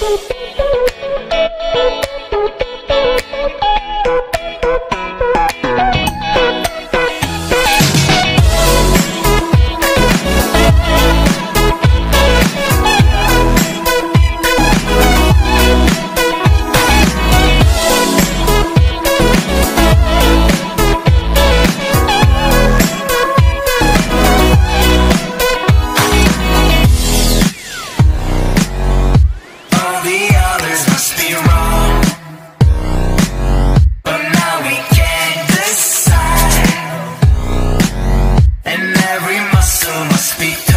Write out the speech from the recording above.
Boop. happy.